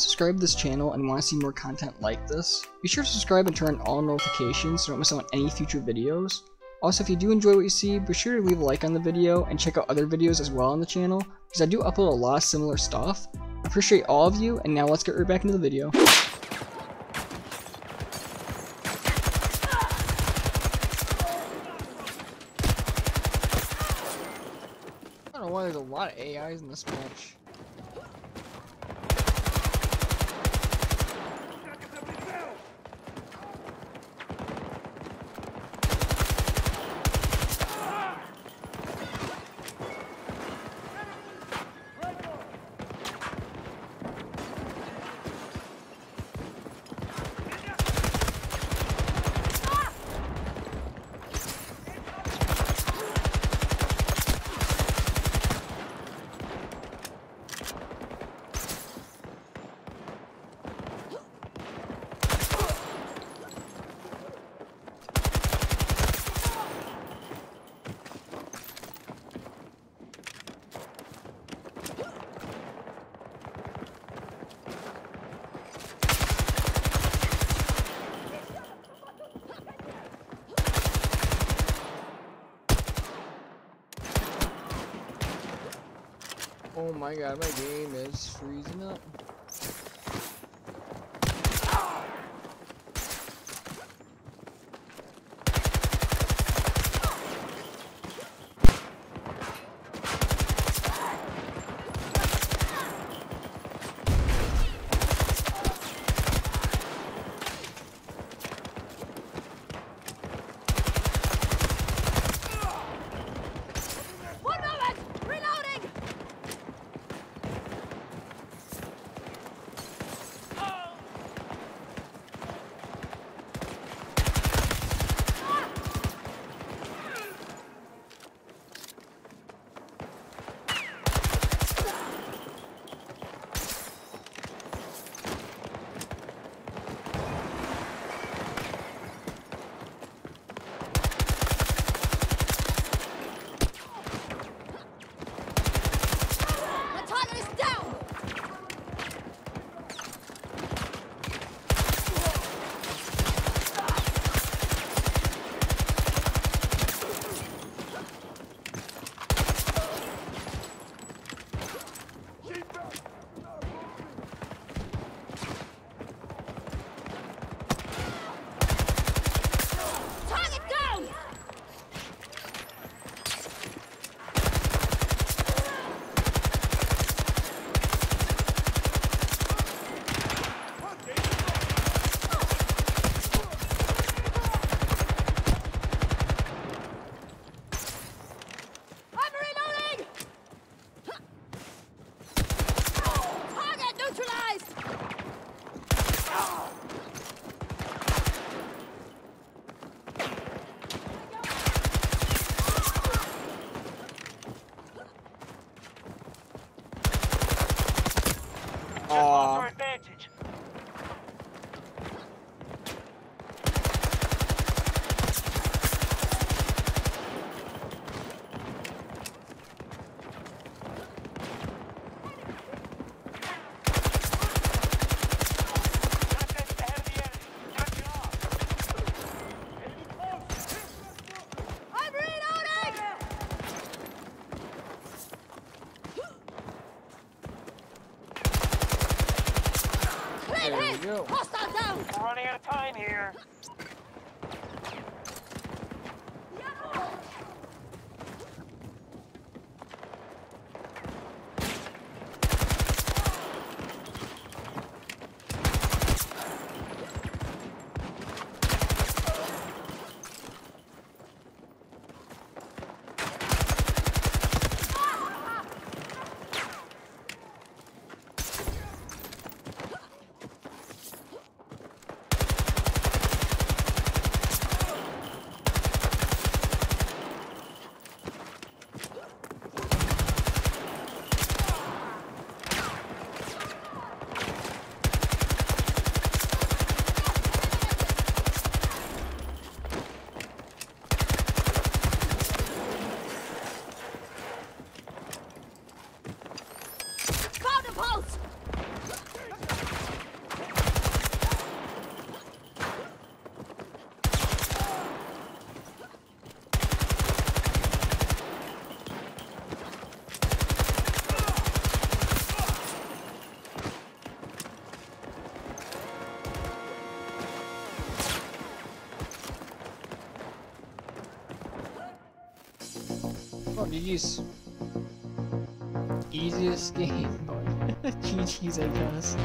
subscribe to this channel and want to see more content like this, be sure to subscribe and turn on all notifications so you don't miss out on any future videos. Also, if you do enjoy what you see, be sure to leave a like on the video and check out other videos as well on the channel, because I do upload a lot of similar stuff. I appreciate all of you, and now let's get right back into the video. I don't know why there's a lot of AIs in this match. Oh my god, my game is freezing up. Aw. advantage. Go. Hostile down! We're running out of time here. GG's. Easiest game. but GG's, I guess.